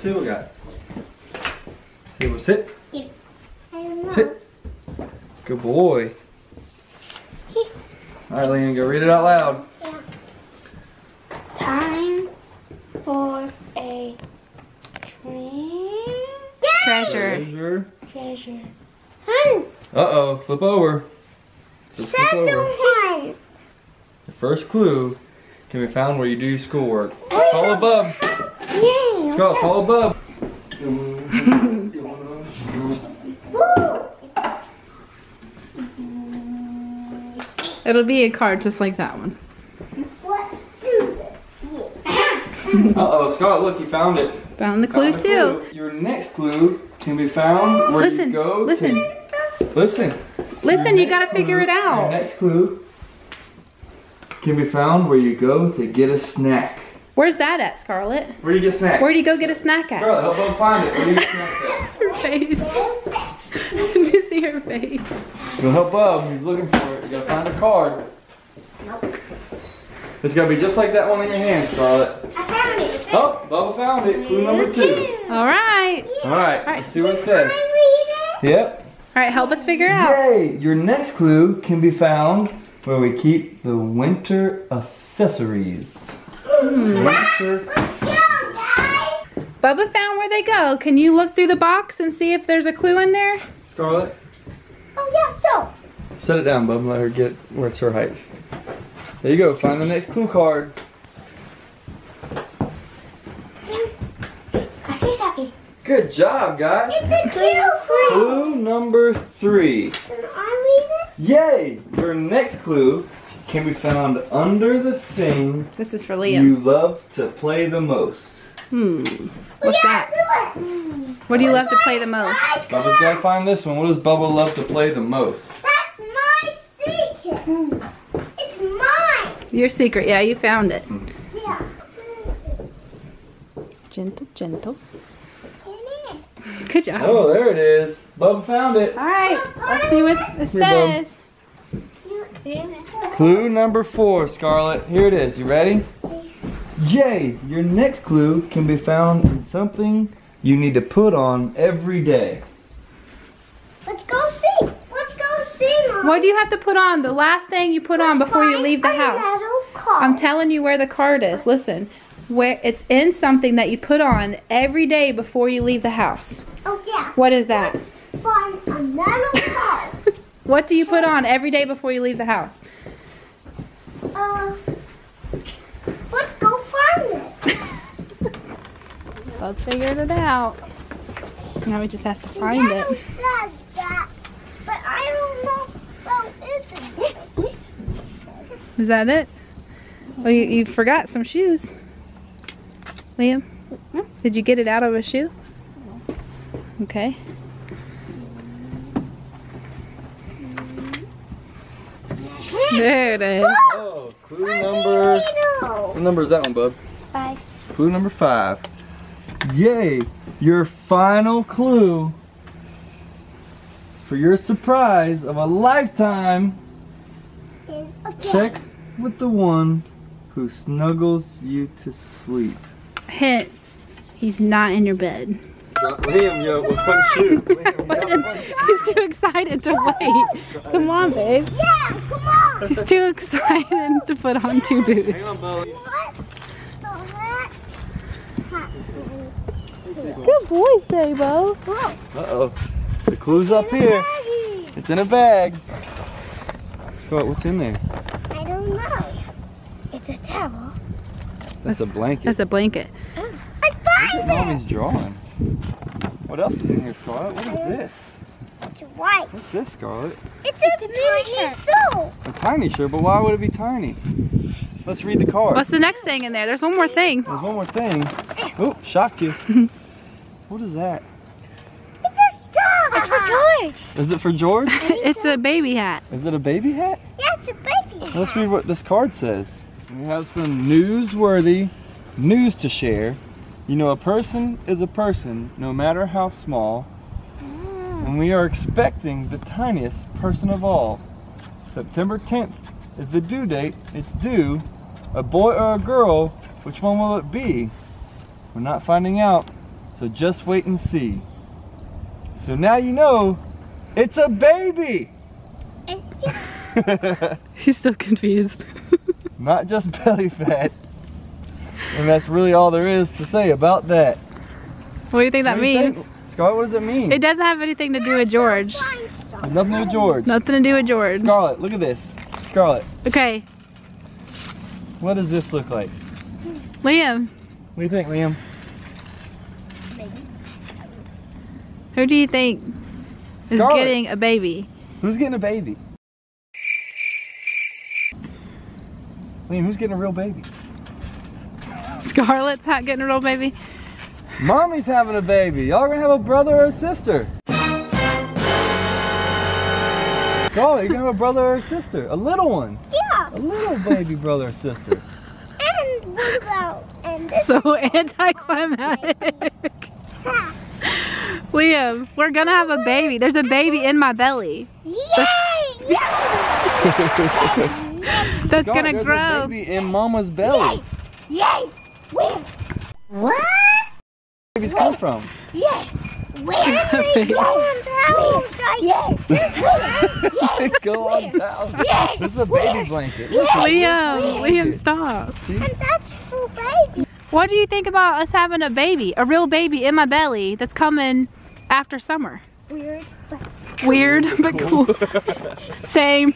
see what we got. See what sit. I don't know. Sit. Good boy. All right, Liam, go read it out loud. Time for a train. Treasure. Treasure. Treasure. Hun. Uh-oh, flip over. So flip Second over. one. The first clue can be found where you do your schoolwork. Call a bub. Yay. Scott, call a bub. Woo. It'll be a card just like that one. Let's do this. Uh-oh, Scott, look, you found it. Found the clue Found a too. Your next clue can be found where Listen, you go listen. to... Listen. Listen, Your you gotta next figure it out. Your next clue can be found where you go to get a snack. Where's that at, Scarlett? Where do you get snacks? Where do you go get a snack at? Scarlett, help them find it. Where do you get snacks at? Her face. Did you see her face? You'll help Bub. He's looking for it. You gotta find a card. It's gotta be just like that one in your hand, Scarlett. I found it. Oh, Bubba found it. Clue number two. All right. All right, let's see what it says. I Yep. All right, help us figure out. Yay! Your next clue can be found where we keep the winter accessories. Hmm. Winter. read. Let's go, guys. Bubba found where they go. Can you look through the box and see if there's a clue in there? Scarlett, Oh, yeah, so. set it down, Bub. Let her get where it's her height. There you go. Find the next clue card. I see something. Good job, guys. It's a cute Clue number three. Can I Yay! Your next clue can be found under the thing This is for Liam. you love to play the most. Hmm. What's that? What do you love to play the most? Guys, come Bubba's gotta find this one. What does Bubba love to play the most? That's my secret. It's mine. Your secret. Yeah, you found it. Yeah. Gentle, gentle. Good job. Oh, there it is. Bubba found it. All right, let's see what it Bub. says. See what in it? Clue number four, Scarlett. Here it is. You ready? Yay! Your next clue can be found in something you need to put on every day. Let's go see. Let's go see, Mom. What do you have to put on? The last thing you put on before you leave the a house. metal card. I'm telling you where the card is. Listen, where it's in something that you put on every day before you leave the house. Oh yeah. What is that? Find a metal card. What do you put on every day before you leave the house? uh. Let's go find it. Bub figured it out. Now he just has to find it. says that, but I don't know about it. Is that it? Well, you, you forgot some shoes. Liam, did you get it out of a shoe? Okay. There it is. Oh, clue number. What number is that one, bub? Five. Clue number five. Yay! Your final clue for your surprise of a lifetime. Is a Check with the one who snuggles you to sleep. Hint. He's not in your bed. Liam, yo, with one shoe. Liam, you got one. He's too excited to wait. Come on, babe. Yeah, come on. He's too excited to put on two Hang on, boots. What? So that happened. Good boy, Sabo. Whoa. Uh-oh. The clue's up here. It's in a bag. Scott, what's in there? I don't know. It's a towel. That's a blanket. That's a blanket. Oh, I Look at found mommy's drawing. What else is in here, Scarlett? What is this? It's white. What's this, Scarlett? It's a mini soap. A tiny shirt, but why would it be tiny? Let's read the card. What's the next thing in there? There's one more thing. There's one more thing. Oh, shocked you. what is that? It's a star. It's for George. Is it for George? It's a baby hat. Is it a baby hat? Yeah, it's a baby. hat. Let's read what this card says. We have some newsworthy news to share. You know, a person is a person, no matter how small. Mm. And we are expecting the tiniest person of all. September 10th is the due date. It's due. A boy or a girl, which one will it be? We're not finding out. So just wait and see. So now you know it's a baby. He's still confused. Not just belly fat. And that's really all there is to say about that. what do you think that What do you think? means? Scarlett, what does it mean? It doesn't have anything to do with George. Nothing to do with George. Nothing to do with George. Scarlett, look at this. Scarlett, Okay, what does this look like? Liam, What do you think, Liam? who do you think is Scarlett. getting a baby? Who's getting a baby? Liam, who's getting a real baby? Scarlett's not getting a real baby. Mommy's having a baby. Y'all gonna have a brother or a sister. Scarlett, you're gonna have a brother or a sister. A little one. Yeah. A little baby brother or sister. And what about and this So anticlimactic. Liam, we're gonna have a baby. There's a baby in my belly Yay! Yay! that's Scarlett, gonna there's grow. a baby in mama's belly. Yay! Where? What? Babies come from. Yay! Where did Face. they go on down? Yay! They go on down. Yay! This is a baby blanket. Look, Liam, Liam, stop. And that's for baby. What do you think about us having a baby, a real baby in my belly that's coming after summer? Weird. but Weird, but cool. Same.